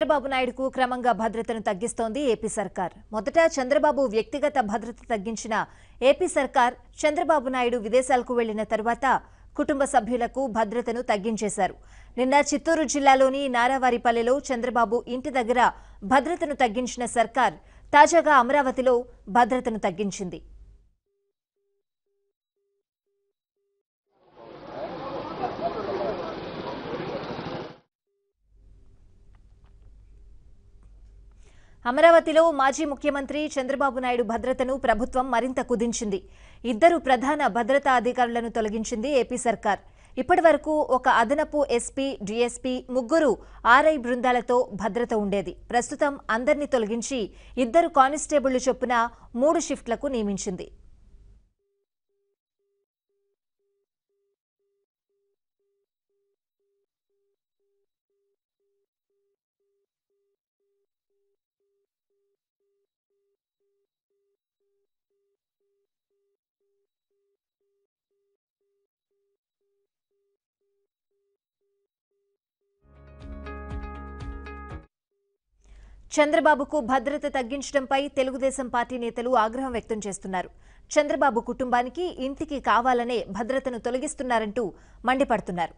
చంద్రబాబు నాయుడుకు క్రమంగా భద్రతను తగ్గిస్తోంది ఏపీ సర్కార్. మొదట చంద్రబాబు వ్యక్తిగత భద్రత తగ్గించిన ఏపీ సర్కార్ చంద్రబాబు నాయుడు విదేశాలకు వెళ్ళిన తర్వాత కుటుంబ సభ్యులకు భద్రతను తగ్గించేశారు. నిన్న చిత్తూరు జిల్లాలోని నారావారిపల్లెలో చంద్రబాబు ఇంటి దగ్గర భద్రతను తగ్గించిన సర్కార్ తాజాగా అమరావతిలో భద్రతను తగ్గించింది. అమరావతిలో మాజీ ముఖ్యమంత్రి చంద్రబాబు నాయుడు భద్రతను ప్రభుత్వం మరింత కుదించింది. ఇద్దరు ప్రధాన భద్రతా అధికారులను తొలగించింది ఏపీ సర్కార్. ఇప్పటి వరకు ఒక అదనపు ఎస్పీ డీఎస్పీ ముగ్గురు ఆర్ఐ బృందాలతో భద్రత ఉండేది. ప్రస్తుతం అందరినీ తొలగించి ఇద్దరు కానిస్టేబుళ్ళు చొప్పున మూడు షిఫ్ట్లకు నియమించింది. చంద్రబాబుకు భద్రత తగ్గించడంపై తెలుగుదేశం పార్టీ నేతలు ఆగ్రహం వ్యక్తం చేస్తున్నారు. చంద్రబాబు కుటుంబానికి ఇంటికి కావాలనే భద్రతను తొలగిస్తున్నారంటూ మండిపడుతున్నారు.